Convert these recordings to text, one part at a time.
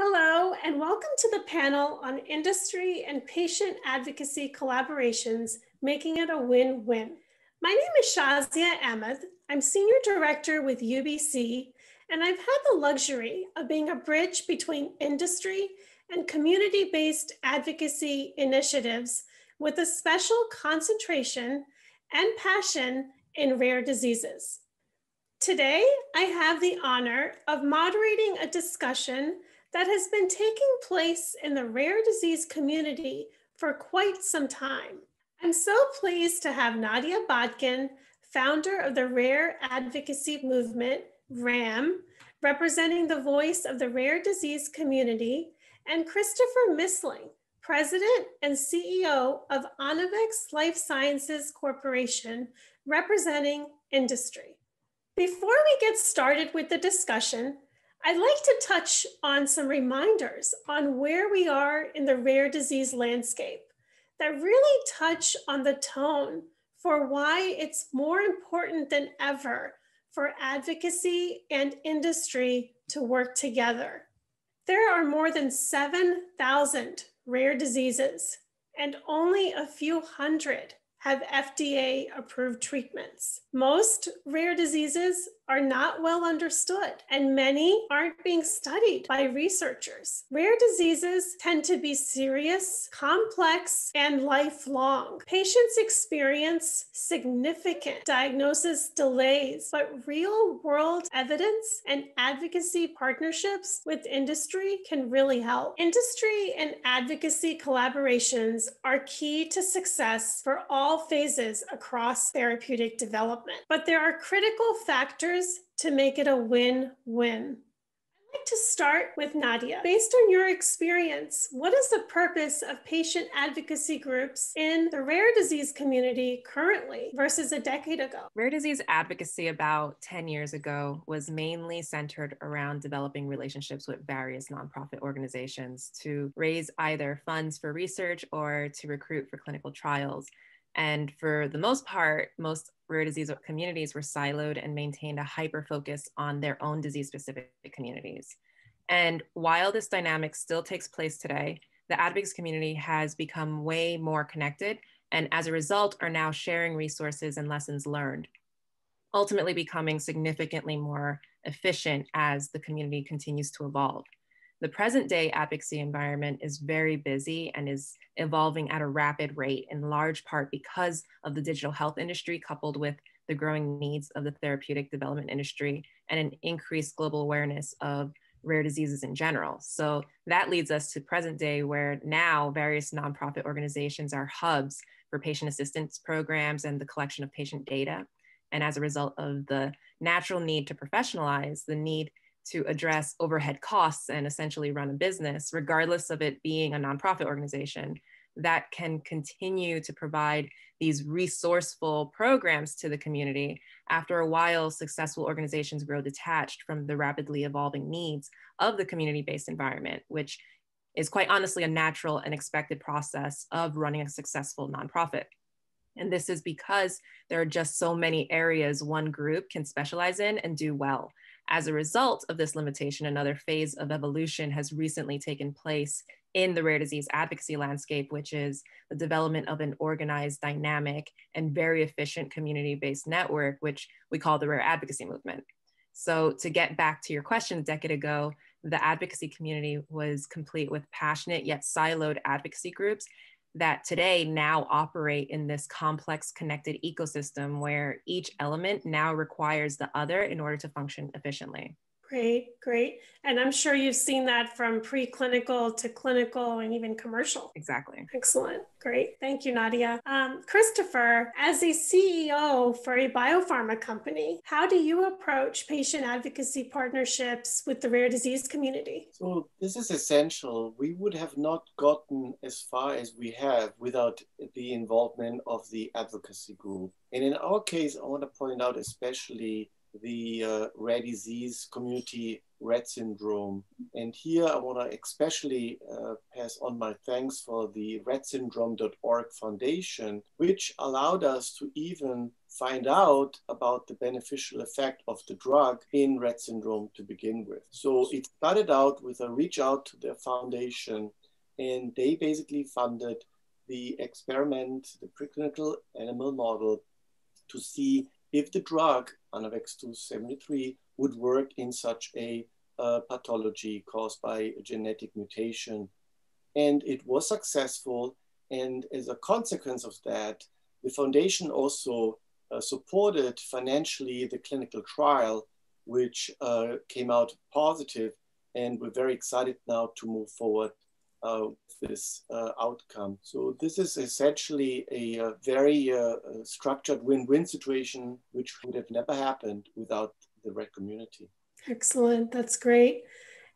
Hello, and welcome to the panel on industry and patient advocacy collaborations, making it a win win. My name is Shazia Ahmad. I'm Senior Director with UBC, and I've had the luxury of being a bridge between industry and community based advocacy initiatives with a special concentration and passion in rare diseases. Today, I have the honor of moderating a discussion that has been taking place in the rare disease community for quite some time. I'm so pleased to have Nadia Bodkin, founder of the Rare Advocacy Movement, RAM, representing the voice of the rare disease community, and Christopher Missling, president and CEO of Anavex Life Sciences Corporation, representing industry. Before we get started with the discussion, I'd like to touch on some reminders on where we are in the rare disease landscape that really touch on the tone for why it's more important than ever for advocacy and industry to work together. There are more than 7,000 rare diseases, and only a few hundred have FDA approved treatments. Most rare diseases are not well understood, and many aren't being studied by researchers. Rare diseases tend to be serious, complex, and lifelong. Patients experience significant diagnosis delays, but real world evidence and advocacy partnerships with industry can really help. Industry and advocacy collaborations are key to success for all phases across therapeutic development, but there are critical factors to make it a win win. I'd like to start with Nadia. Based on your experience, what is the purpose of patient advocacy groups in the rare disease community currently versus a decade ago? Rare disease advocacy about 10 years ago was mainly centered around developing relationships with various nonprofit organizations to raise either funds for research or to recruit for clinical trials. And for the most part, most rare disease communities were siloed and maintained a hyper focus on their own disease specific communities. And while this dynamic still takes place today, the advocacy community has become way more connected and as a result are now sharing resources and lessons learned, ultimately becoming significantly more efficient as the community continues to evolve the present day advocacy environment is very busy and is evolving at a rapid rate in large part because of the digital health industry coupled with the growing needs of the therapeutic development industry and an increased global awareness of rare diseases in general. So that leads us to present day where now various nonprofit organizations are hubs for patient assistance programs and the collection of patient data. And as a result of the natural need to professionalize, the need to address overhead costs and essentially run a business, regardless of it being a nonprofit organization that can continue to provide these resourceful programs to the community. After a while, successful organizations grow detached from the rapidly evolving needs of the community based environment, which is quite honestly a natural and expected process of running a successful nonprofit. And this is because there are just so many areas one group can specialize in and do well. As a result of this limitation, another phase of evolution has recently taken place in the rare disease advocacy landscape, which is the development of an organized, dynamic, and very efficient community based network, which we call the rare advocacy movement. So, to get back to your question, a decade ago, the advocacy community was complete with passionate yet siloed advocacy groups that today now operate in this complex connected ecosystem where each element now requires the other in order to function efficiently. Great, great. And I'm sure you've seen that from preclinical to clinical and even commercial. Exactly. Excellent. Great. Thank you, Nadia. Um, Christopher, as a CEO for a biopharma company, how do you approach patient advocacy partnerships with the rare disease community? So, this is essential. We would have not gotten as far as we have without the involvement of the advocacy group. And in our case, I want to point out especially the uh, rare disease community Rett syndrome. And here I want to especially uh, pass on my thanks for the rettsyndrome.org foundation, which allowed us to even find out about the beneficial effect of the drug in Rett syndrome to begin with. So it started out with a reach out to their foundation, and they basically funded the experiment, the preclinical animal model, to see if the drug, Anavex 273, would work in such a uh, pathology caused by a genetic mutation. And it was successful. And as a consequence of that, the foundation also uh, supported financially the clinical trial, which uh, came out positive, and we're very excited now to move forward uh, this uh, outcome. So this is essentially a, a very uh, structured win-win situation, which would have never happened without the Rett community. Excellent, that's great.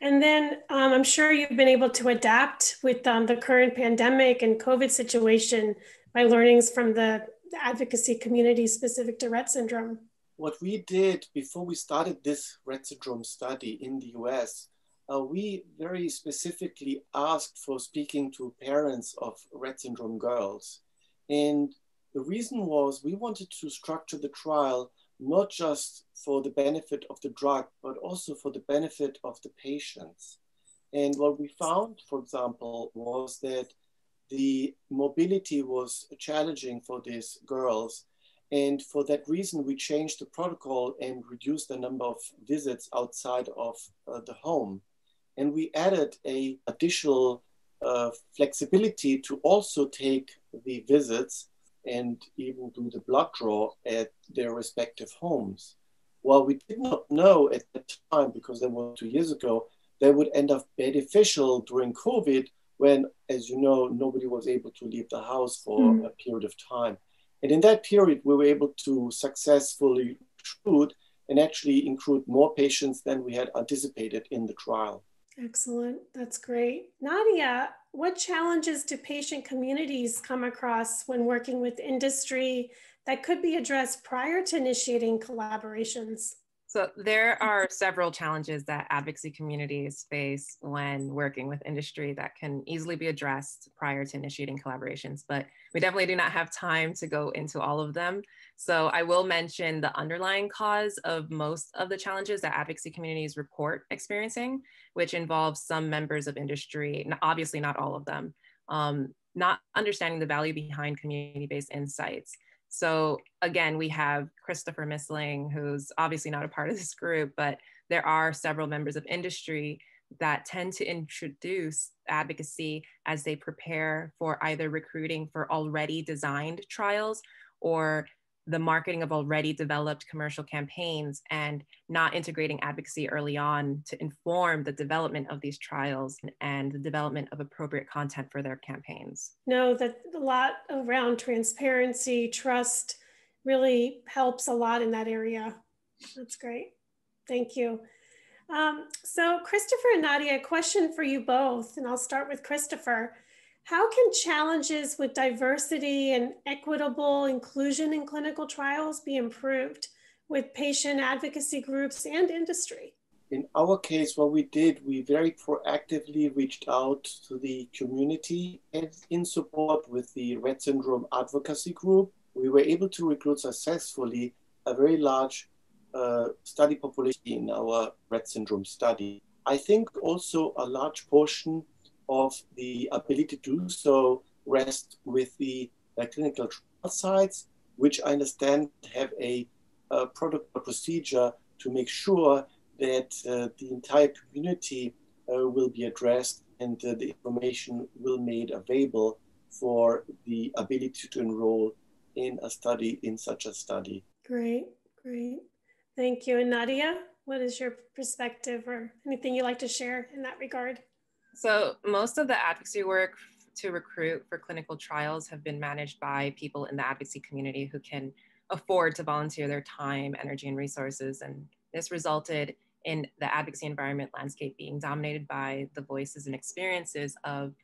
And then um, I'm sure you've been able to adapt with um, the current pandemic and COVID situation by learnings from the advocacy community specific to Rett syndrome? What we did before we started this Rett syndrome study in the US, uh, we very specifically asked for speaking to parents of Rett syndrome girls. And the reason was we wanted to structure the trial not just for the benefit of the drug, but also for the benefit of the patients. And what we found, for example, was that the mobility was challenging for these girls. And for that reason, we changed the protocol and reduced the number of visits outside of uh, the home. And we added a additional uh, flexibility to also take the visits and even do the blood draw at their respective homes. While we did not know at the time, because that was two years ago, that would end up beneficial during COVID when, as you know, nobody was able to leave the house for mm. a period of time. And in that period, we were able to successfully recruit and actually include more patients than we had anticipated in the trial. Excellent. That's great. Nadia, what challenges do patient communities come across when working with industry that could be addressed prior to initiating collaborations? So there are several challenges that advocacy communities face when working with industry that can easily be addressed prior to initiating collaborations, but we definitely do not have time to go into all of them. So I will mention the underlying cause of most of the challenges that advocacy communities report experiencing, which involves some members of industry, obviously not all of them, um, not understanding the value behind community-based insights so again, we have Christopher Missling, who's obviously not a part of this group, but there are several members of industry that tend to introduce advocacy as they prepare for either recruiting for already designed trials or the marketing of already developed commercial campaigns and not integrating advocacy early on to inform the development of these trials and the development of appropriate content for their campaigns. No, that a lot around transparency, trust really helps a lot in that area. That's great. Thank you. Um, so Christopher and Nadia, a question for you both, and I'll start with Christopher. How can challenges with diversity and equitable inclusion in clinical trials be improved with patient advocacy groups and industry? In our case, what we did, we very proactively reached out to the community and in support with the Rett Syndrome Advocacy Group. We were able to recruit successfully a very large uh, study population in our Rett Syndrome study. I think also a large portion of the ability to do so rest with the uh, clinical trial sites, which I understand have a, a protocol procedure to make sure that uh, the entire community uh, will be addressed and uh, the information will be made available for the ability to enroll in a study in such a study. Great, great. Thank you. And Nadia, what is your perspective or anything you'd like to share in that regard? So most of the advocacy work to recruit for clinical trials have been managed by people in the advocacy community who can afford to volunteer their time, energy, and resources. And this resulted in the advocacy environment landscape being dominated by the voices and experiences of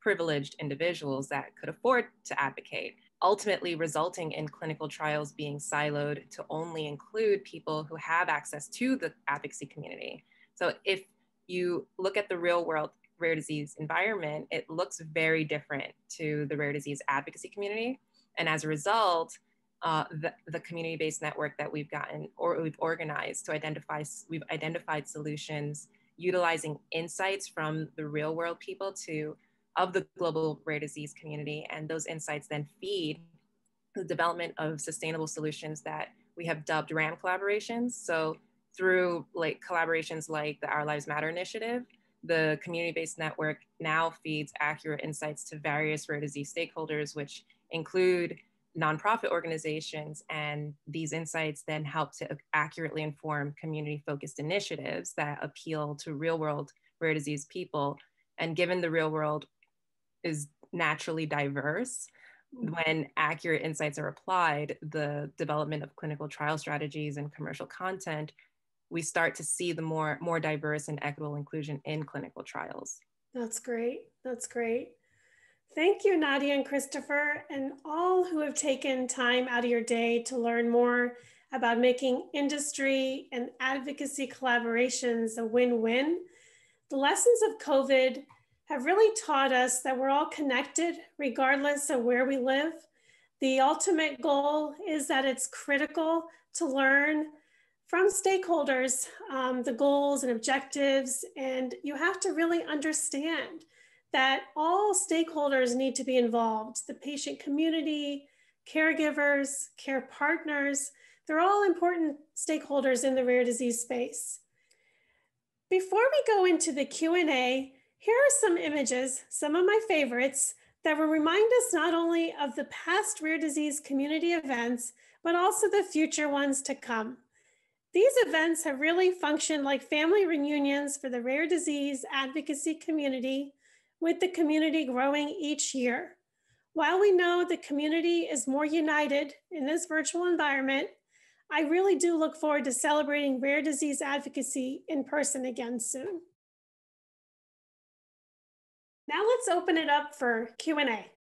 privileged individuals that could afford to advocate, ultimately resulting in clinical trials being siloed to only include people who have access to the advocacy community. So if you look at the real world rare disease environment, it looks very different to the rare disease advocacy community. And as a result, uh, the, the community-based network that we've gotten or we've organized to identify, we've identified solutions utilizing insights from the real world people to of the global rare disease community. And those insights then feed the development of sustainable solutions that we have dubbed RAM collaborations. So through like collaborations like the Our Lives Matter initiative, the community-based network now feeds accurate insights to various rare disease stakeholders, which include nonprofit organizations. And these insights then help to accurately inform community-focused initiatives that appeal to real-world rare disease people. And given the real world is naturally diverse, when accurate insights are applied, the development of clinical trial strategies and commercial content we start to see the more more diverse and equitable inclusion in clinical trials. That's great. That's great. Thank you, Nadia and Christopher, and all who have taken time out of your day to learn more about making industry and advocacy collaborations a win win. The lessons of COVID have really taught us that we're all connected regardless of where we live. The ultimate goal is that it's critical to learn from stakeholders um, the goals and objectives, and you have to really understand that all stakeholders need to be involved the patient community, caregivers, care partners. They're all important stakeholders in the rare disease space. Before we go into the Q&A, here are some images, some of my favorites, that will remind us not only of the past rare disease community events, but also the future ones to come. These events have really functioned like family reunions for the rare disease advocacy community, with the community growing each year. While we know the community is more united in this virtual environment, I really do look forward to celebrating rare disease advocacy in person again soon. Now let's open it up for Q&A.